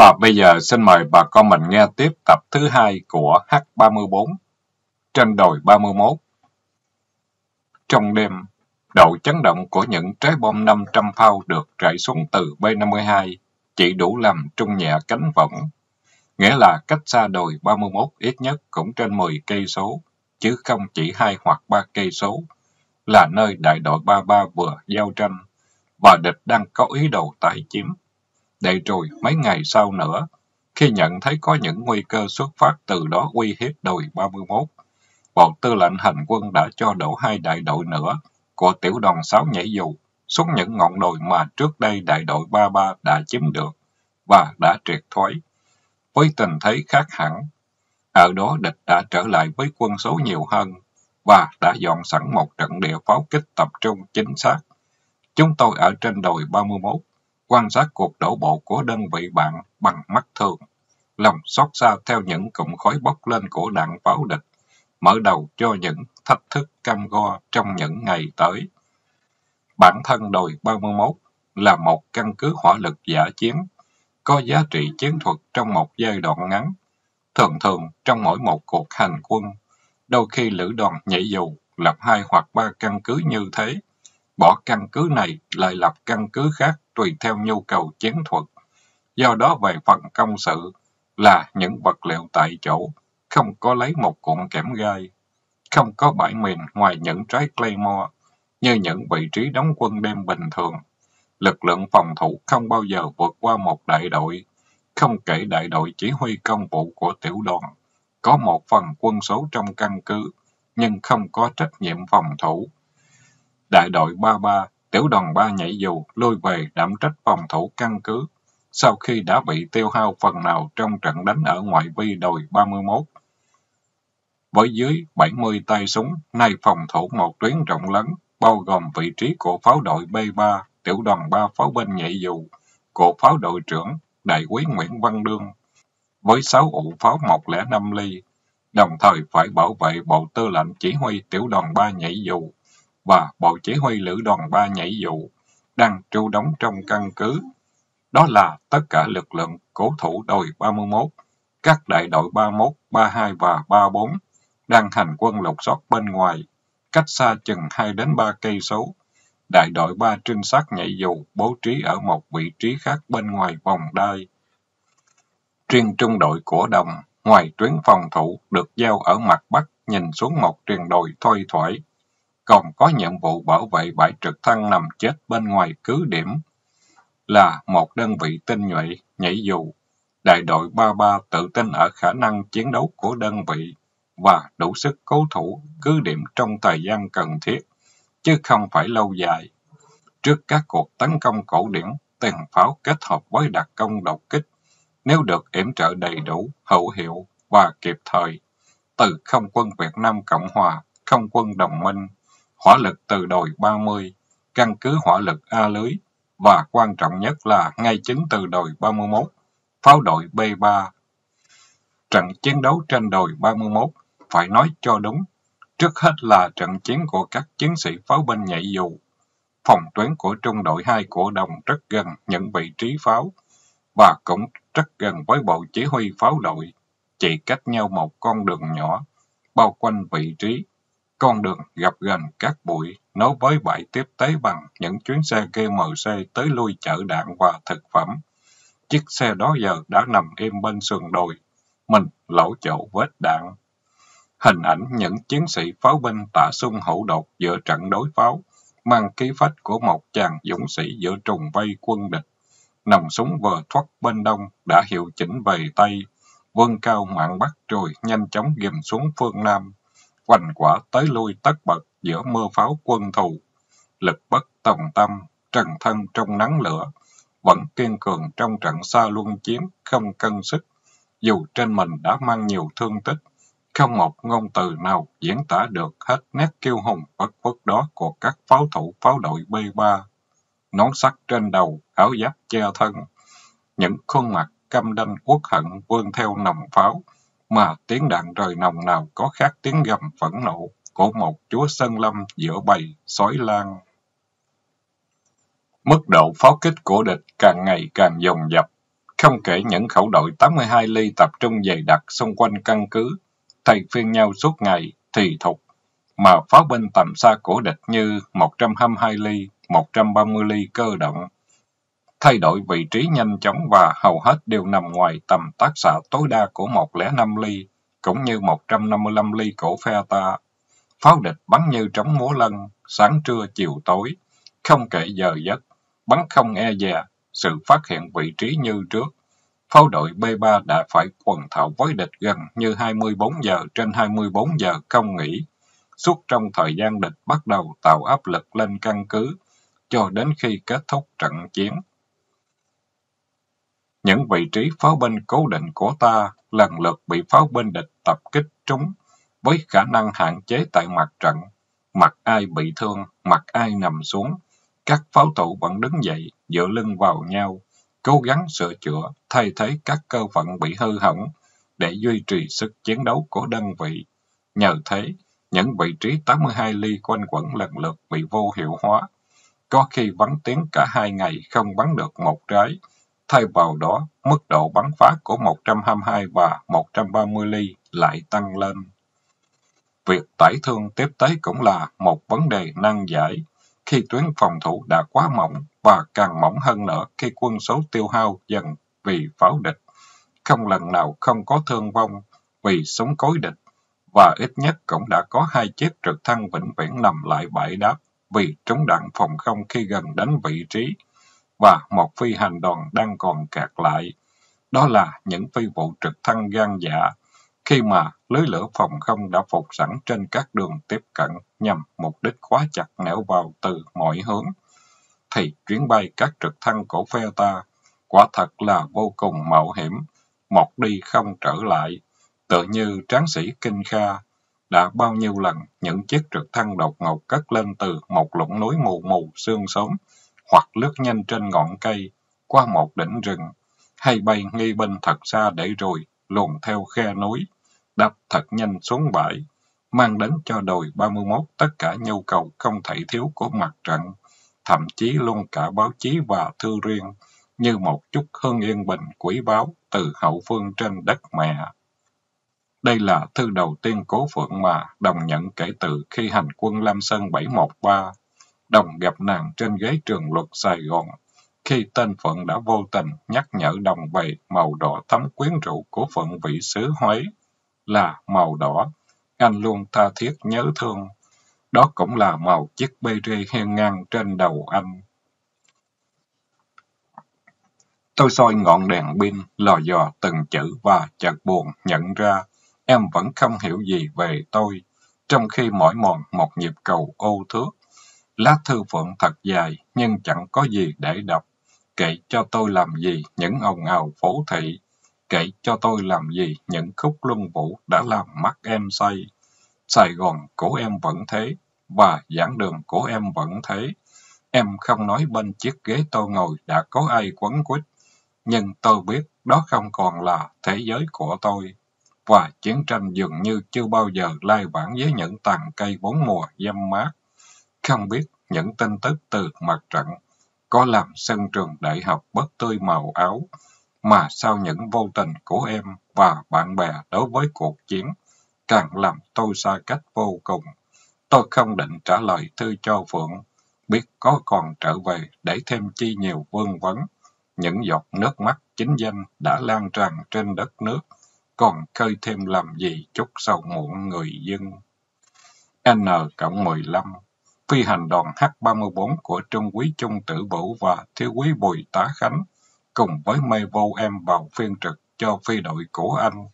Và bây giờ xin mời bà con mình nghe tiếp tập thứ hai của H34 trên đồi 31. Trong đêm, độ chấn động của những trái bom 500 phao được rải xuống từ B-52 chỉ đủ làm trung nhẹ cánh võng, nghĩa là cách xa đồi 31 ít nhất cũng trên 10 cây số, chứ không chỉ hai hoặc ba cây số, là nơi đại đội 33 vừa giao tranh và địch đang có ý đồ tái chiếm. Để rồi mấy ngày sau nữa, khi nhận thấy có những nguy cơ xuất phát từ đó uy hiếp đồi 31, Bộ Tư lệnh Hành quân đã cho đổ hai đại đội nữa của tiểu đoàn 6 nhảy dù xuống những ngọn đồi mà trước đây đại đội 33 đã chiếm được và đã triệt thoái. Với tình thế khác hẳn, ở đó địch đã trở lại với quân số nhiều hơn và đã dọn sẵn một trận địa pháo kích tập trung chính xác. Chúng tôi ở trên đồi 31, quan sát cuộc đổ bộ của đơn vị bạn bằng mắt thường, lòng xót xa theo những cụm khói bốc lên của đạn pháo địch mở đầu cho những thách thức cam go trong những ngày tới. Bản thân đồi 31 là một căn cứ hỏa lực giả chiến, có giá trị chiến thuật trong một giai đoạn ngắn. Thường thường, trong mỗi một cuộc hành quân, đôi khi lữ đoàn nhảy dù lập hai hoặc ba căn cứ như thế. Bỏ căn cứ này lại lập căn cứ khác tùy theo nhu cầu chiến thuật. Do đó về phần công sự là những vật liệu tại chỗ, không có lấy một cuộn kẽm gai, không có bãi mìn ngoài những trái Claymore, như những vị trí đóng quân đêm bình thường. Lực lượng phòng thủ không bao giờ vượt qua một đại đội, không kể đại đội chỉ huy công vụ của tiểu đoàn. Có một phần quân số trong căn cứ, nhưng không có trách nhiệm phòng thủ. Đại đội 33, tiểu đoàn 3 nhảy dù, lui về đảm trách phòng thủ căn cứ, sau khi đã bị tiêu hao phần nào trong trận đánh ở ngoại vi đồi 31 với dưới 70 tay súng, nay phòng thủ một tuyến rộng lớn, bao gồm vị trí của pháo đội B3, tiểu đoàn 3 pháo binh nhảy dù, của pháo đội trưởng, đại quý Nguyễn Văn Đương, với 6 ụ pháo 105 ly, đồng thời phải bảo vệ bộ tư lệnh chỉ huy tiểu đoàn 3 nhảy dù và bộ chỉ huy lữ đoàn 3 nhảy dụ đang trú đóng trong căn cứ. Đó là tất cả lực lượng cố thủ đội 31, các đại đội 31, 32 và 34 đang hành quân lục soát bên ngoài, cách xa chừng 2 đến 3 cây số. Đại đội 3 trinh sát nhảy dù bố trí ở một vị trí khác bên ngoài vòng đai. Riêng trung đội của đồng, ngoài tuyến phòng thủ, được giao ở mặt bắc nhìn xuống một triền đồi thoai thoải. Còn có nhiệm vụ bảo vệ bãi trực thăng nằm chết bên ngoài cứ điểm, là một đơn vị tinh nhuệ nhảy dù. Đại đội 33 tự tin ở khả năng chiến đấu của đơn vị và đủ sức cố thủ cứ điểm trong thời gian cần thiết, chứ không phải lâu dài. Trước các cuộc tấn công cổ điển, tiền pháo kết hợp với đặc công đột kích, nếu được yểm trợ đầy đủ, hữu hiệu và kịp thời, từ không quân Việt Nam Cộng Hòa, không quân đồng minh, hỏa lực từ đồi 30, căn cứ hỏa lực A lưới, và quan trọng nhất là ngay chính từ đồi 31, pháo đội B3. Trận chiến đấu trên đồi 31 phải nói cho đúng. Trước hết là trận chiến của các chiến sĩ pháo binh nhảy dù. Phòng tuyến của trung đội 2 của đồng rất gần những vị trí pháo và cũng rất gần với bộ chỉ huy pháo đội, chỉ cách nhau một con đường nhỏ, bao quanh vị trí. Con đường gặp gần các bụi, nối với bãi tiếp tế bằng những chuyến xe GMC tới lui chở đạn và thực phẩm. Chiếc xe đó giờ đã nằm im bên sườn đồi, mình lỗ chỗ vết đạn. Hình ảnh những chiến sĩ pháo binh tả xung hậu đột giữa trận đối pháo, mang ký phách của một chàng dũng sĩ giữa trùng vây quân địch. Nòng súng vừa thoát bên đông đã hiệu chỉnh về Tây, vươn cao mạng Bắc rồi nhanh chóng ghim xuống phương Nam quanh quả tới lui tất bật giữa mưa pháo quân thù. Lực bất tòng tâm, trần thân trong nắng lửa, vẫn kiên cường trong trận xa luân chiến, không cân sức. Dù trên mình đã mang nhiều thương tích, không một ngôn từ nào diễn tả được hết nét kiêu hùng bất khuất đó của các pháo thủ pháo đội B3. Nón sắt trên đầu, áo giáp che thân. Những khuôn mặt căm đanh uất hận vươn theo nòng pháo, mà tiếng đạn rời nòng nào có khác tiếng gầm phẫn nộ của một chúa sơn lâm giữa bầy sói lang. Mức độ pháo kích của địch càng ngày càng dồn dập, Không kể những khẩu đội 82 ly tập trung dày đặc xung quanh căn cứ, thay phiên nhau suốt ngày, thì thục, mà pháo binh tầm xa của địch như 122 ly, 130 ly cơ động. Thay đổi vị trí nhanh chóng và hầu hết đều nằm ngoài tầm tác xạ tối đa của 105 ly, cũng như 155 ly của phe ta. Pháo địch bắn như trống múa lân, sáng trưa chiều tối, không kể giờ giấc, bắn không e dè, sự phát hiện vị trí như trước. Pháo đội B3 đã phải quần thảo với địch gần như 24 giờ trên 24 giờ không nghỉ, suốt trong thời gian địch bắt đầu tạo áp lực lên căn cứ, cho đến khi kết thúc trận chiến. Những vị trí pháo binh cố định của ta lần lượt bị pháo binh địch tập kích trúng, với khả năng hạn chế tại mặt trận. Mặt ai bị thương, mặt ai nằm xuống, các pháo thủ vẫn đứng dậy, dựa lưng vào nhau, cố gắng sửa chữa, thay thế các cơ phận bị hư hỏng để duy trì sức chiến đấu của đơn vị. Nhờ thế, những vị trí 82 ly quanh quẩn lần lượt bị vô hiệu hóa. Có khi bắn tiếng cả hai ngày không bắn được một trái. Thay vào đó, mức độ bắn phá của 122 và 130 ly lại tăng lên. Việc tải thương tiếp tế cũng là một vấn đề nan giải khi tuyến phòng thủ đã quá mỏng và càng mỏng hơn nữa khi quân số tiêu hao dần vì pháo địch. Không lần nào không có thương vong vì súng cối địch và ít nhất cũng đã có hai chiếc trực thăng vĩnh viễn nằm lại bãi đáp vì trúng đạn phòng không khi gần đến vị trí và một phi hành đoàn đang còn kẹt lại. Đó là những phi vụ trực thăng gan dạ khi mà lưới lửa phòng không đã phục sẵn trên các đường tiếp cận nhằm mục đích khóa chặt nẻo vào từ mọi hướng, thì chuyến bay các trực thăng của phe ta quả thật là vô cùng mạo hiểm, một đi không trở lại, tự như tráng sĩ Kinh Kha đã bao nhiêu lần những chiếc trực thăng đột ngột cất lên từ một lũng núi mù mù sương sớm, hoặc lướt nhanh trên ngọn cây, qua một đỉnh rừng, hay bay ngay bên thật xa để rồi luồn theo khe núi, đập thật nhanh xuống bãi, mang đến cho đồi 31 tất cả nhu cầu không thể thiếu của mặt trận, thậm chí luôn cả báo chí và thư riêng, như một chút hương yên bình quý báu từ hậu phương trên đất mẹ. Đây là thư đầu tiên cố phượng mà đồng nhận kể từ khi hành quân Lam Sơn 713. Đồng gặp nàng trên ghế trường luật Sài Gòn, khi tên Phượng đã vô tình nhắc nhở đồng về màu đỏ thắm quyến rũ của Phượng vị xứ Huế là màu đỏ. Anh luôn tha thiết nhớ thương. Đó cũng là màu chiếc bê rê hiên ngang trên đầu anh. Tôi soi ngọn đèn pin, lò dò từng chữ và chợt buồn nhận ra em vẫn không hiểu gì về tôi, trong khi mỏi mòn một nhịp cầu ô thước. Lá thư phượng thật dài, nhưng chẳng có gì để đọc. Kệ cho tôi làm gì những ồn ào phố thị, kệ cho tôi làm gì những khúc luân vũ đã làm mắt em say. Sài Gòn của em vẫn thế, và giảng đường của em vẫn thế. Em không nói bên chiếc ghế tôi ngồi đã có ai quấn quýt, nhưng tôi biết đó không còn là thế giới của tôi. Và chiến tranh dường như chưa bao giờ lai vãng với những tàn cây bốn mùa dâm mát. Không biết những tin tức từ mặt trận có làm sân trường đại học bất tươi màu áo, mà sau những vô tình của em và bạn bè đối với cuộc chiến, càng làm tôi xa cách vô cùng. Tôi không định trả lời thư cho Phượng, biết có còn trở về để thêm chi nhiều vương vấn. Những giọt nước mắt chính danh đã lan tràn trên đất nước, còn khơi thêm làm gì chút sầu muộn người dân. N cộng 15 Phi hành đoàn H-34 của Trung quý Trung Tử Vũ và Thiếu quý Bùi Tá Khánh cùng với mê vô em vào phiên trực cho phi đội của anh.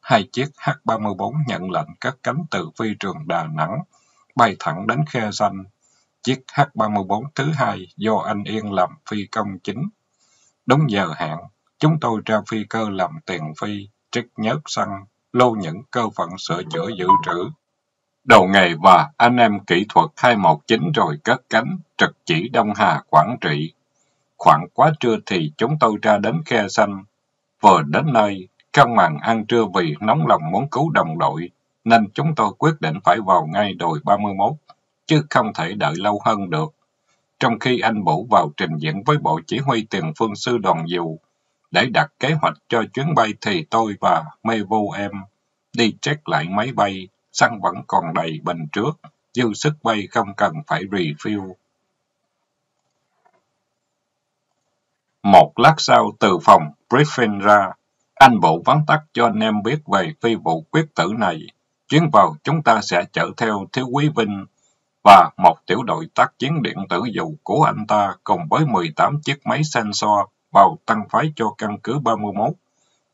Hai chiếc H-34 nhận lệnh cất cánh từ phi trường Đà Nẵng, bay thẳng đến khe xanh. Chiếc H-34 thứ hai do anh Yên làm phi công chính. Đúng giờ hạn, chúng tôi ra phi cơ làm tiền phi, trích nhớt xăng, lô những cơ phận sửa chữa dự trữ. Đầu ngày và anh em kỹ thuật 219 rồi cất cánh, trực chỉ Đông Hà, Quảng Trị. Khoảng quá trưa thì chúng tôi ra đến khe xanh. Vừa đến nơi, trong màn ăn trưa vì nóng lòng muốn cứu đồng đội, nên chúng tôi quyết định phải vào ngay đồi 31, chứ không thể đợi lâu hơn được. Trong khi anh Vũ vào trình diễn với bộ chỉ huy tiền phương sư đoàn dù, Để đặt kế hoạch cho chuyến bay thì tôi và mê vô em đi check lại máy bay, xăng vẫn còn đầy bình trước, dư sức bay không cần phải refill. Một lát sau từ phòng briefing ra, anh bộ vắn tắt cho anh em biết về phi vụ quyết tử này. Chuyến vào chúng ta sẽ chở theo Thiếu Quý Vinh và một tiểu đội tác chiến điện tử dù của anh ta cùng với 18 chiếc máy sensor vào tăng phái cho căn cứ 31,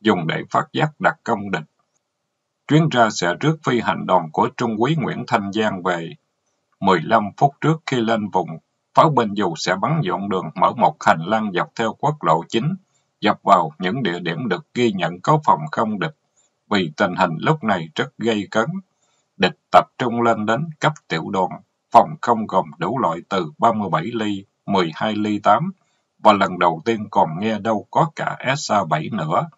dùng để phát giác đặc công địch. Chuyến ra sẽ rước phi hành đoàn của Trung úy Nguyễn Thanh Giang về. 15 phút trước khi lên vùng, pháo binh dù sẽ bắn dọn đường mở một hành lang dọc theo quốc lộ chính dọc vào những địa điểm được ghi nhận có phòng không địch. Vì tình hình lúc này rất gây cấn, địch tập trung lên đến cấp tiểu đoàn, phòng không gồm đủ loại từ 37 ly, 12 ly 8, và lần đầu tiên còn nghe đâu có cả SA-7 nữa.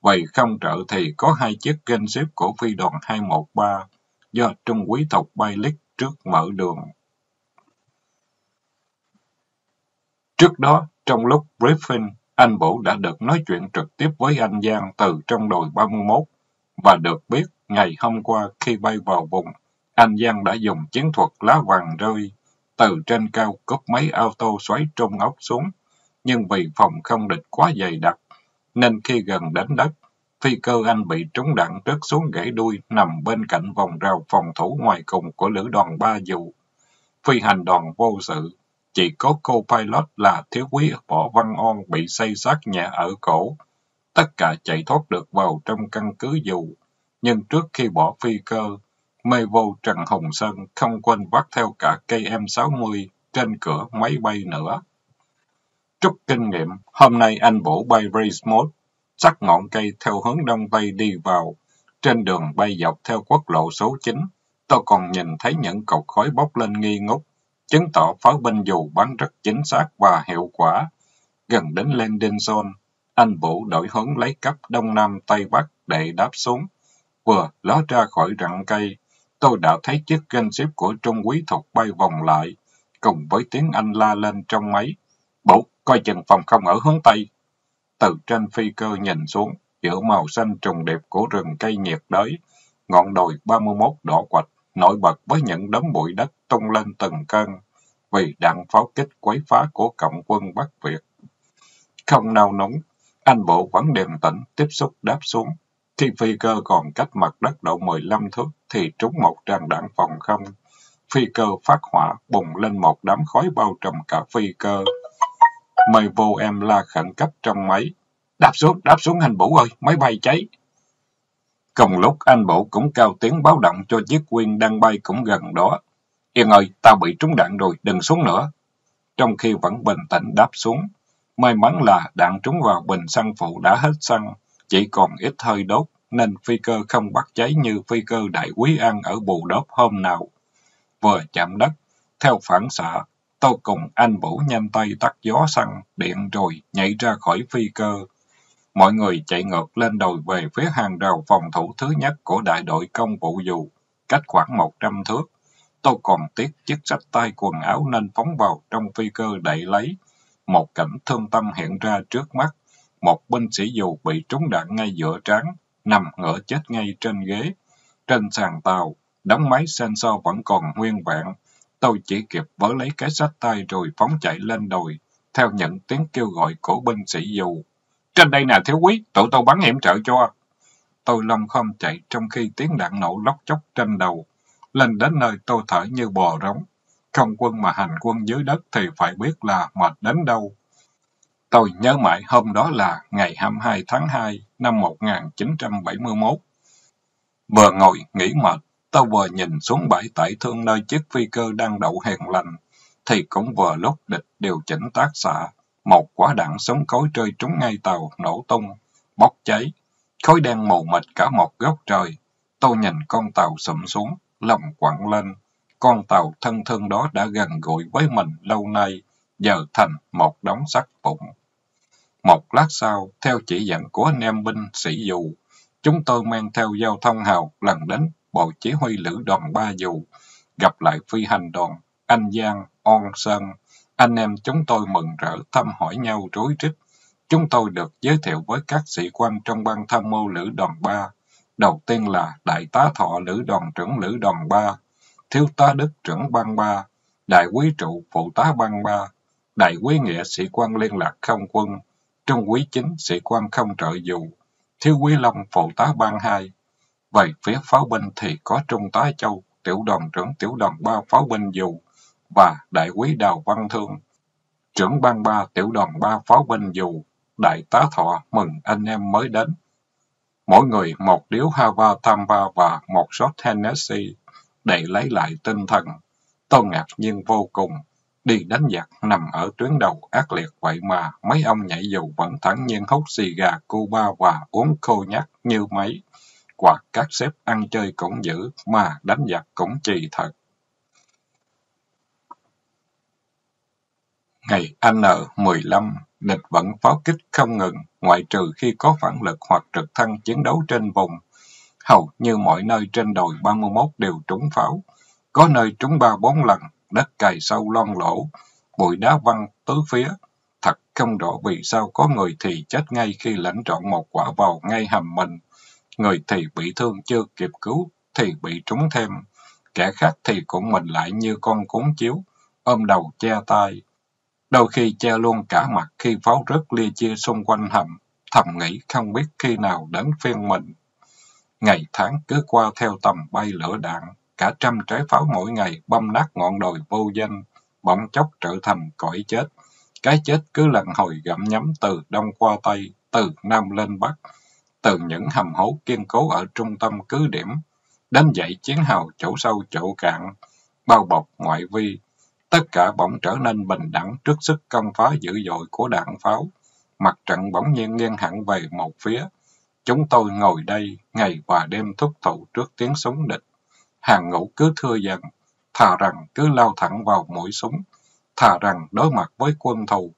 Vậy không trợ thì có hai chiếc kênh xếp của phi đoàn 213 do Trung quý tộc bay lít trước mở đường. Trước đó, trong lúc briefing, anh Bổ đã được nói chuyện trực tiếp với anh Giang từ trong đồi 31 và được biết ngày hôm qua khi bay vào vùng, anh Giang đã dùng chiến thuật lá vàng rơi từ trên cao cúp máy auto xoáy trung ốc xuống. Nhưng vì phòng không địch quá dày đặc, nên khi gần đến đất, phi cơ anh bị trúng đạn rớt xuống gãy đuôi nằm bên cạnh vòng rào phòng thủ ngoài cùng của lữ đoàn ba dù. Phi hành đoàn vô sự, chỉ có cô pilot là thiếu quý Võ Văn On bị xây sát nhẹ ở cổ. Tất cả chạy thoát được vào trong căn cứ dù. Nhưng trước khi bỏ phi cơ, mê vô Trần Hồng Sơn không quên vắt theo cả cây M60 trên cửa máy bay nữa. Trúc kinh nghiệm, hôm nay anh bổ bay race mode, sắc ngọn cây theo hướng đông tây đi vào. Trên đường bay dọc theo quốc lộ số 9, tôi còn nhìn thấy những cột khói bốc lên nghi ngút, chứng tỏ pháo binh dù bắn rất chính xác và hiệu quả. Gần đến landing zone, anh Vũ đổi hướng lấy cấp đông nam tây bắc để đáp xuống. Vừa ló ra khỏi rặng cây, tôi đã thấy chiếc gunship xếp của Trung quý Thục bay vòng lại, cùng với tiếng anh la lên trong máy. Bụt! Coi chừng phòng không ở hướng Tây. Từ trên phi cơ nhìn xuống, giữa màu xanh trùng đẹp của rừng cây nhiệt đới, ngọn đồi 31 đỏ quạch, nổi bật với những đống bụi đất tung lên từng cơn, vì đạn pháo kích quấy phá của cộng quân Bắc Việt. Không nào núng, anh bộ vẫn điềm tĩnh tiếp xúc đáp xuống. Khi phi cơ còn cách mặt đất độ 15 thước thì trúng một tràng đạn phòng không. Phi cơ phát hỏa bùng lên một đám khói bao trùm cả phi cơ. Mời vô em la khẩn cấp trong máy. Đáp xuống, đáp xuống anh bổ ơi, máy bay cháy. Cùng lúc anh bộ cũng cao tiếng báo động cho chiếc quyên đang bay cũng gần đó. Yên ơi, tao bị trúng đạn rồi, đừng xuống nữa. Trong khi vẫn bình tĩnh đáp xuống. May mắn là đạn trúng vào bình xăng phụ đã hết xăng, chỉ còn ít hơi đốt, nên phi cơ không bắt cháy như phi cơ đại quý an ở bù đốp hôm nào. Vừa chạm đất, theo phản xạ, tôi cùng anh Vũ nhanh tay tắt gió xăng, điện rồi nhảy ra khỏi phi cơ. Mọi người chạy ngược lên đồi về phía hàng rào phòng thủ thứ nhất của đại đội công vụ dù, cách khoảng 100 thước. Tôi còn tiếc chiếc sách tay quần áo nên phóng vào trong phi cơ đẩy lấy. Một cảnh thương tâm hiện ra trước mắt. Một binh sĩ dù bị trúng đạn ngay giữa trán, nằm ngửa chết ngay trên ghế. Trên sàn tàu, đóng máy sensor vẫn còn nguyên vẹn. Tôi chỉ kịp vớ lấy cái sách tay rồi phóng chạy lên đồi, theo những tiếng kêu gọi của binh sĩ dù. Trên đây nè thiếu quý, tụi tôi bắn hiểm trợ cho. Tôi lâm không chạy trong khi tiếng đạn nổ lóc chóc trên đầu. Lên đến nơi tôi thở như bò rống. Không quân mà hành quân dưới đất thì phải biết là mệt đến đâu. Tôi nhớ mãi hôm đó là ngày 22 tháng 2 năm 1971. Vừa ngồi nghỉ mệt, tôi vừa nhìn xuống bãi tải thương nơi chiếc phi cơ đang đậu hèn lành, thì cũng vừa lúc địch điều chỉnh tác xạ. Một quả đạn sống cối rơi trúng ngay tàu, nổ tung, bốc cháy. Khói đen mù mịt cả một góc trời. Tôi nhìn con tàu sụm xuống, lòng quặn lên. Con tàu thân thương đó đã gần gũi với mình lâu nay, giờ thành một đống sắt vụn. Một lát sau, theo chỉ dẫn của anh em binh sĩ dù, chúng tôi mang theo giao thông hào lần đến bộ chỉ huy lữ đoàn ba dù, gặp lại phi hành đoàn, anh Giang, On Sơn. Anh em chúng tôi mừng rỡ thăm hỏi nhau rối rít. chúng tôi được giới thiệu với các sĩ quan trong ban tham mưu lữ đoàn ba Đầu tiên là Đại tá Thọ lữ đoàn trưởng lữ đoàn ba Thiếu tá Đức trưởng ban ba Đại quý trụ phụ tá ban ba Đại quý nghĩa sĩ quan liên lạc không quân, Trung quý chính sĩ quan không trợ dù, Thiếu quý Long phụ tá ban hai về phía pháo binh thì có Trung tá Châu, tiểu đoàn trưởng tiểu đoàn 3 pháo binh dù và Đại quý Đào Văn Thương, trưởng ban 3 tiểu đoàn 3 pháo binh dù, Đại tá Thọ mừng anh em mới đến. Mỗi người một điếu Hava Tamba và một shot Hennessy để lấy lại tinh thần. Tôi ngạc nhiên vô cùng. Đi đánh giặc nằm ở tuyến đầu ác liệt vậy mà mấy ông nhảy dù vẫn thẳng nhiên hút xì gà Cuba và uống khô nhắc như mấy. Hoặc các sếp ăn chơi cũng dữ mà đánh giặc cũng chì thật. Ngày N15, địch vẫn pháo kích không ngừng, ngoại trừ khi có phản lực hoặc trực thăng chiến đấu trên vùng. Hầu như mọi nơi trên đồi 31 đều trúng pháo. Có nơi trúng ba bốn lần, đất cày sâu lon lỗ, bụi đá văng tứ phía. Thật không rõ vì sao có người thì chết ngay khi lãnh trọn một quả vào ngay hầm mình. Người thì bị thương chưa kịp cứu, thì bị trúng thêm. Kẻ khác thì cũng mình lại như con cuốn chiếu, ôm đầu che tay Đôi khi che luôn cả mặt khi pháo rớt lia chia xung quanh hầm, thầm nghĩ không biết khi nào đến phiên mình. Ngày tháng cứ qua theo tầm bay lửa đạn, cả trăm trái pháo mỗi ngày băm nát ngọn đồi vô danh, bỗng chốc trở thành cõi chết. Cái chết cứ lần hồi gặm nhắm từ đông qua tây, từ nam lên bắc, từ những hầm hố kiên cố ở trung tâm cứ điểm, đến dậy chiến hào chỗ sâu chỗ cạn, bao bọc ngoại vi, Tất cả bỗng trở nên bình đẳng trước sức công phá dữ dội của đạn pháo. Mặt trận bỗng nhiên nghiêng hẳn về một phía. Chúng tôi ngồi đây ngày và đêm thúc thụ trước tiếng súng địch. Hàng ngũ cứ thưa dần, thà rằng cứ lao thẳng vào mũi súng, thà rằng đối mặt với quân thù,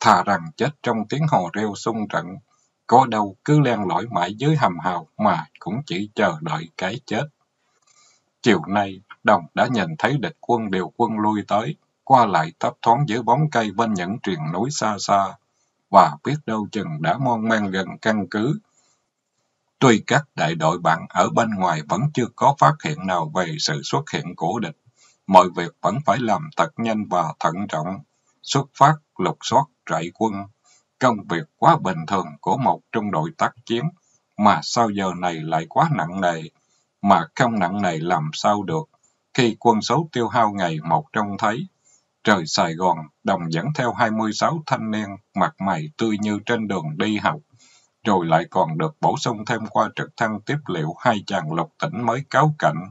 thà rằng chết trong tiếng hò reo xung trận. Có đâu cứ len lỏi mãi dưới hầm hào mà cũng chỉ chờ đợi cái chết. Chiều nay, Đồng đã nhìn thấy địch quân điều quân lui tới, qua lại thấp thoáng giữa bóng cây bên những triền núi xa xa, và biết đâu chừng đã mon men gần căn cứ. Tuy các đại đội bạn ở bên ngoài vẫn chưa có phát hiện nào về sự xuất hiện của địch, mọi việc vẫn phải làm thật nhanh và thận trọng, xuất phát, lục soát, trại quân. Công việc quá bình thường của một trung đội tác chiến, mà sau giờ này lại quá nặng nề, mà không nặng nề làm sao được khi quân số tiêu hao ngày một trông thấy. Trời Sài Gòn, đồng dẫn theo 26 thanh niên, mặt mày tươi như trên đường đi học, rồi lại còn được bổ sung thêm qua trực thăng tiếp liệu hai chàng lục tỉnh mới cáo cạnh,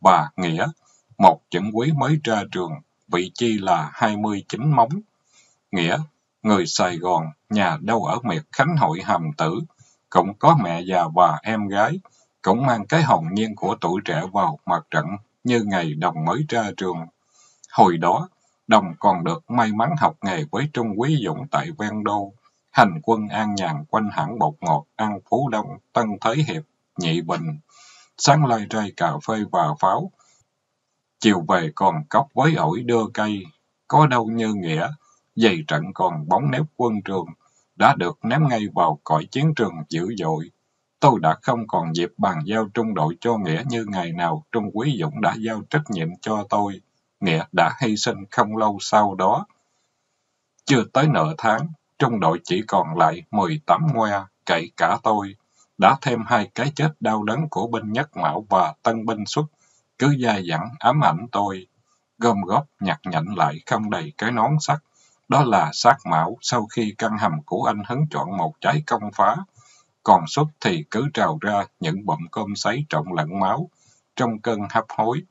và Nghĩa, một chuẩn quý mới ra trường, vị chi là 29 móng. Nghĩa, người Sài Gòn, nhà đâu ở miệt Khánh Hội Hàm Tử, cũng có mẹ già và em gái, cũng mang cái hồn nhiên của tuổi trẻ vào mặt trận như ngày Đồng mới ra trường. Hồi đó, Đồng còn được may mắn học nghề với Trung Quý Dũng tại Ven Đô. Hành quân an nhàn quanh hãng bột ngọt, ăn Phú Đông, Tân Thới Hiệp, Nhị Bình. Sáng lai rai cà phê và pháo. Chiều về còn cốc với ổi đưa cây. Có đâu như nghĩa, dày trận còn bóng nếp quân trường, đã được ném ngay vào cõi chiến trường dữ dội. Tôi đã không còn dịp bàn giao trung đội cho Nghĩa như ngày nào Trung Quý Dũng đã giao trách nhiệm cho tôi. Nghĩa đã hy sinh không lâu sau đó. Chưa tới nửa tháng, trung đội chỉ còn lại 18 ngoe, kể cả tôi. Đã thêm hai cái chết đau đớn của binh nhất mão và tân binh xuất, cứ dai dẳng ám ảnh tôi. Gom góp nhặt nhạnh lại không đầy cái nón sắt. Đó là xác mão sau khi căn hầm của anh hấn chọn một trái công phá còn xuất thì cứ trào ra những bọng cơm sấy trọng lẫn máu, trong cơn hấp hối.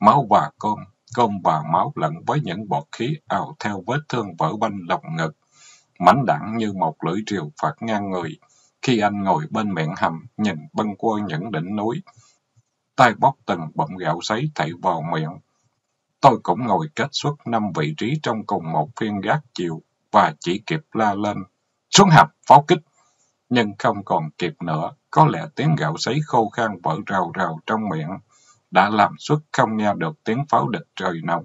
Máu và cơm, cơm và máu lẫn với những bọt khí ào theo vết thương vỡ banh lồng ngực. Mảnh đạn như một lưỡi rìu phạt ngang người, khi anh ngồi bên miệng hầm nhìn băng qua những đỉnh núi. tay bóc từng bọng gạo sấy thảy vào miệng. Tôi cũng ngồi kết xuất năm vị trí trong cùng một phiên gác chiều và chỉ kịp la lên. Xuống hầm, pháo kích! nhưng không còn kịp nữa, có lẽ tiếng gạo sấy khô khan vỡ rào rào trong miệng, đã làm xuất không nghe được tiếng pháo địch trời nồng.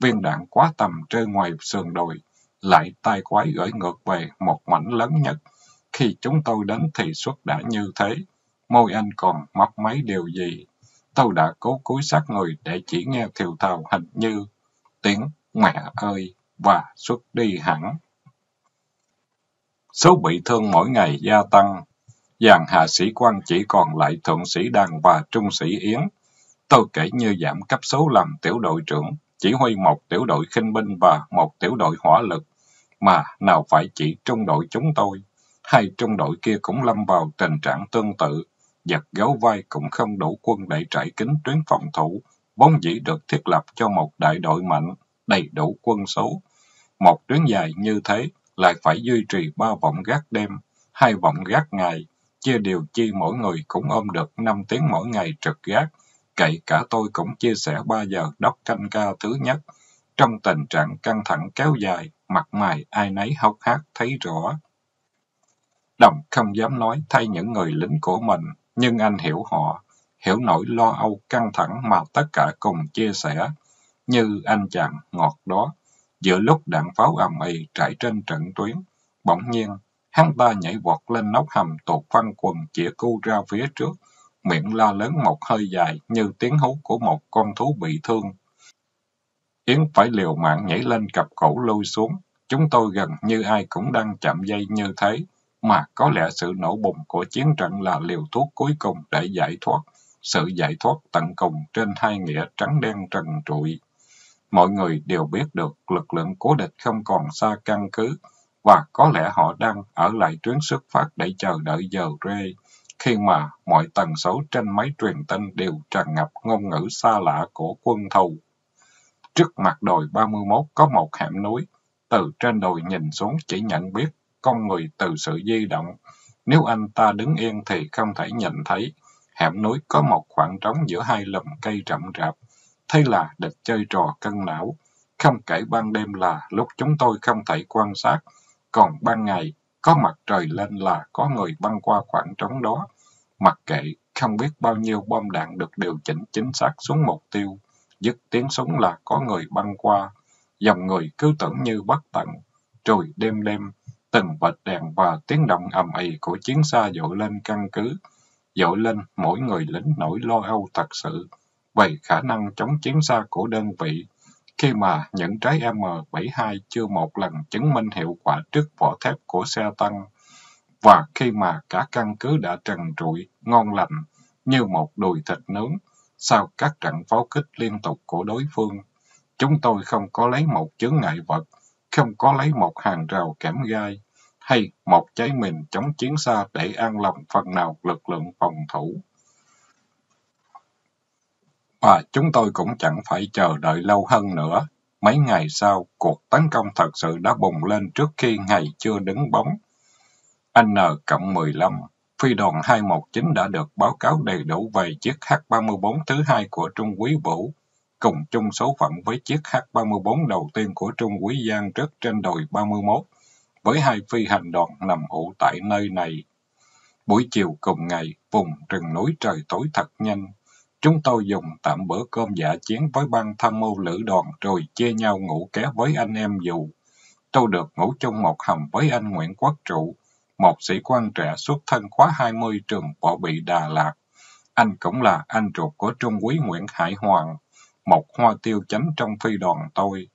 Viên đạn quá tầm rơi ngoài sườn đồi, lại tai quái gửi ngược về một mảnh lớn nhất. Khi chúng tôi đến thì xuất đã như thế, môi anh còn mấp máy điều gì. Tôi đã cố cúi sát người để chỉ nghe thiều thào hình như tiếng mẹ ơi và xuất đi hẳn. Số bị thương mỗi ngày gia tăng, dàn hạ sĩ quan chỉ còn lại thượng sĩ đàn và trung sĩ Yến. Tôi kể như giảm cấp số làm tiểu đội trưởng, chỉ huy một tiểu đội khinh binh và một tiểu đội hỏa lực, mà nào phải chỉ trung đội chúng tôi. Hai trung đội kia cũng lâm vào tình trạng tương tự, giật gấu vai cũng không đủ quân để trải kính tuyến phòng thủ, vốn dĩ được thiết lập cho một đại đội mạnh, đầy đủ quân số. Một tuyến dài như thế lại phải duy trì ba vọng gác đêm, hai vọng gác ngày, chia điều chi mỗi người cũng ôm được 5 tiếng mỗi ngày trực gác. Kể cả tôi cũng chia sẻ 3 giờ đốc canh ca thứ nhất. Trong tình trạng căng thẳng kéo dài, mặt mày ai nấy hốc hác thấy rõ. Đồng không dám nói thay những người lính của mình, nhưng anh hiểu họ, hiểu nỗi lo âu căng thẳng mà tất cả cùng chia sẻ. Như anh chàng ngọt đó, giữa lúc đạn pháo ầm ĩ trải trên trận tuyến, bỗng nhiên Hắn ta nhảy vọt lên nóc hầm tột văn quần chĩa cu ra phía trước, miệng la lớn một hơi dài như tiếng hú của một con thú bị thương. Yến phải liều mạng nhảy lên cặp cổ lôi xuống. Chúng tôi gần như ai cũng đang chạm dây như thế, mà có lẽ sự nổ bùng của chiến trận là liều thuốc cuối cùng để giải thoát, sự giải thoát tận cùng trên hai nghĩa trắng đen trần trụi. Mọi người đều biết được lực lượng của địch không còn xa căn cứ, và có lẽ họ đang ở lại tuyến xuất phát để chờ đợi giờ rê, khi mà mọi tần số trên máy truyền tin đều tràn ngập ngôn ngữ xa lạ của quân thù. Trước mặt đồi 31 có một hẻm núi, từ trên đồi nhìn xuống chỉ nhận biết con người từ sự di động. Nếu anh ta đứng yên thì không thể nhìn thấy. Hẻm núi có một khoảng trống giữa hai lùm cây rậm rạp. Thế là địch chơi trò cân não. Không kể ban đêm là lúc chúng tôi không thể quan sát, còn ban ngày, có mặt trời lên là có người băng qua khoảng trống đó. Mặc kệ, không biết bao nhiêu bom đạn được điều chỉnh chính xác xuống mục tiêu. Dứt tiếng súng là có người băng qua. Dòng người cứ tưởng như bất tận. Rồi đêm đêm, từng vệt đèn và tiếng động ầm ĩ của chiến xa dội lên căn cứ. Dội lên mỗi người lính nỗi lo âu thật sự về khả năng chống chiến xa của đơn vị khi mà những trái M72 chưa một lần chứng minh hiệu quả trước vỏ thép của xe tăng, và khi mà cả căn cứ đã trần trụi, ngon lành, như một đùi thịt nướng, sau các trận pháo kích liên tục của đối phương, chúng tôi không có lấy một chướng ngại vật, không có lấy một hàng rào kẽm gai, hay một cháy mình chống chiến xa để an lòng phần nào lực lượng phòng thủ. Và chúng tôi cũng chẳng phải chờ đợi lâu hơn nữa. Mấy ngày sau, cuộc tấn công thật sự đã bùng lên trước khi ngày chưa đứng bóng. N cộng 15, phi đoàn 219 đã được báo cáo đầy đủ về chiếc H-34 thứ hai của Trung Quý Vũ, cùng chung số phận với chiếc H-34 đầu tiên của Trung Quý Giang trước trên đồi 31, với hai phi hành đoàn nằm ủ tại nơi này. Buổi chiều cùng ngày, vùng rừng núi trời tối thật nhanh, Chúng tôi dùng tạm bữa cơm giả chiến với ban tham mưu lữ đoàn rồi chia nhau ngủ ké với anh em dù. Tôi được ngủ chung một hầm với anh Nguyễn Quốc Trụ, một sĩ quan trẻ xuất thân khóa 20 trường võ bị Đà Lạt. Anh cũng là anh ruột của Trung quý Nguyễn Hải Hoàng, một hoa tiêu chánh trong phi đoàn tôi.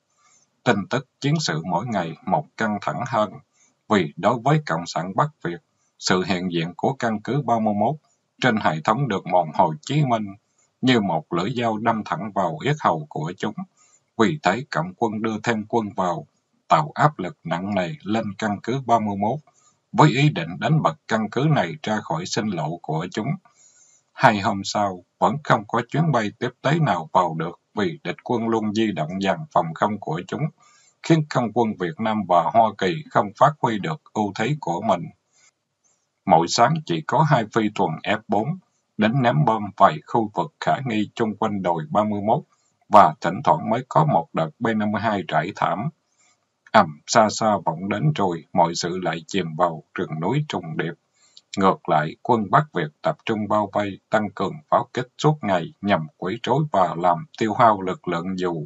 Tin tức chiến sự mỗi ngày một căng thẳng hơn, vì đối với Cộng sản Bắc Việt, sự hiện diện của căn cứ 31 trên hệ thống đường mòn Hồ Chí Minh như một lưỡi dao đâm thẳng vào yết hầu của chúng. Vì thế cộng quân đưa thêm quân vào, tạo áp lực nặng nề lên căn cứ 31, với ý định đánh bật căn cứ này ra khỏi sinh lộ của chúng. Hai hôm sau, vẫn không có chuyến bay tiếp tế nào vào được vì địch quân luôn di động dàn phòng không của chúng, khiến không quân Việt Nam và Hoa Kỳ không phát huy được ưu thế của mình. Mỗi sáng chỉ có hai phi tuần F-4 đến ném bom vài khu vực khả nghi chung quanh đồi 31 và thỉnh thoảng mới có một đợt B-52 trải thảm. ầm xa xa vọng đến rồi, mọi sự lại chìm vào rừng núi trùng điệp. Ngược lại, quân Bắc Việt tập trung bao vây, tăng cường pháo kích suốt ngày nhằm quấy rối và làm tiêu hao lực lượng dù.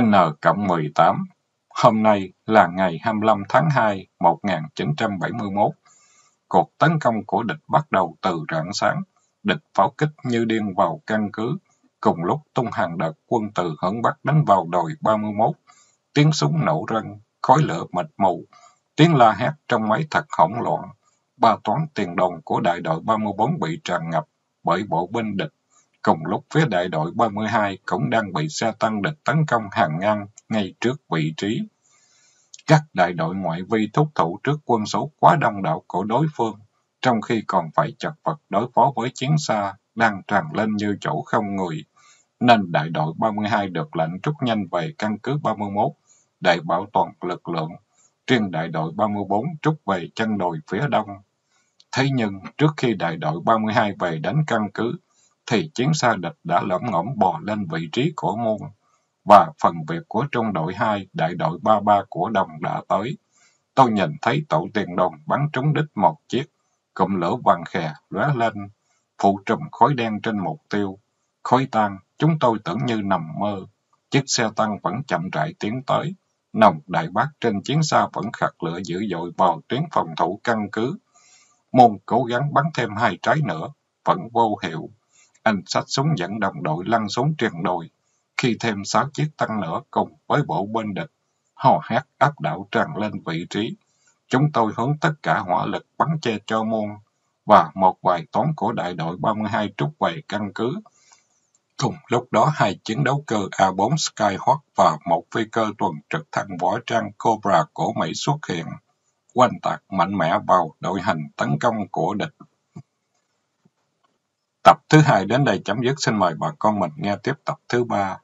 N cộng 18 Hôm nay là ngày 25 tháng 2, 1971. Cuộc tấn công của địch bắt đầu từ rạng sáng. Địch pháo kích như điên vào căn cứ. Cùng lúc tung hàng đợt quân từ hướng Bắc đánh vào đồi 31. Tiếng súng nổ răng, khói lửa mịt mù. Tiếng la hét trong máy thật hỗn loạn. Ba toán tiền đồng của đại đội 34 bị tràn ngập bởi bộ binh địch. Cùng lúc phía đại đội 32 cũng đang bị xe tăng địch tấn công hàng ngang ngay trước vị trí. Các đại đội ngoại vi thúc thủ trước quân số quá đông đảo của đối phương, trong khi còn phải chật vật đối phó với chiến xa đang tràn lên như chỗ không người, nên đại đội 32 được lệnh rút nhanh về căn cứ 31 để bảo toàn lực lượng trên đại đội 34 trút về chân đồi phía đông. Thế nhưng, trước khi đại đội 32 về đánh căn cứ, thì chiến xa địch đã lẫm ngỗng bò lên vị trí của môn và phần việc của trung đội 2, đại đội 33 của đồng đã tới. Tôi nhìn thấy tổ tiền đồng bắn trúng đích một chiếc, cụm lửa vàng khè lóe lên, phụ trùm khói đen trên mục tiêu. Khói tan, chúng tôi tưởng như nằm mơ. Chiếc xe tăng vẫn chậm rãi tiến tới. Nòng đại bác trên chiến xa vẫn khạc lửa dữ dội vào tuyến phòng thủ căn cứ. Môn cố gắng bắn thêm hai trái nữa, vẫn vô hiệu. Anh sách súng dẫn đồng đội lăn xuống triền đồi, khi thêm sáu chiếc tăng nữa cùng với bộ bên địch, hò hét áp đảo tràn lên vị trí. Chúng tôi hướng tất cả hỏa lực bắn che cho môn, và một vài toán của đại đội 32 trút về căn cứ. Cùng lúc đó, hai chiến đấu cơ A4 Skyhawk và một phi cơ tuần trực thăng võ trang Cobra của Mỹ xuất hiện, quanh tạc mạnh mẽ vào đội hình tấn công của địch. Tập thứ hai đến đây chấm dứt. Xin mời bà con mình nghe tiếp tập thứ ba.